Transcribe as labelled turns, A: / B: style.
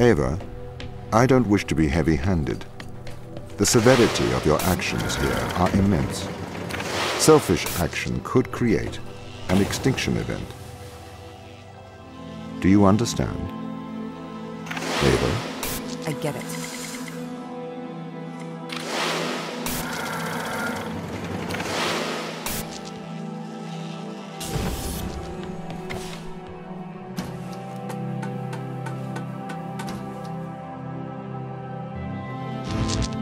A: Ava, I don't wish to be heavy-handed. The severity of your actions here are immense. Selfish action could create an extinction event. Do you understand? Ava?
B: I get it. Bye.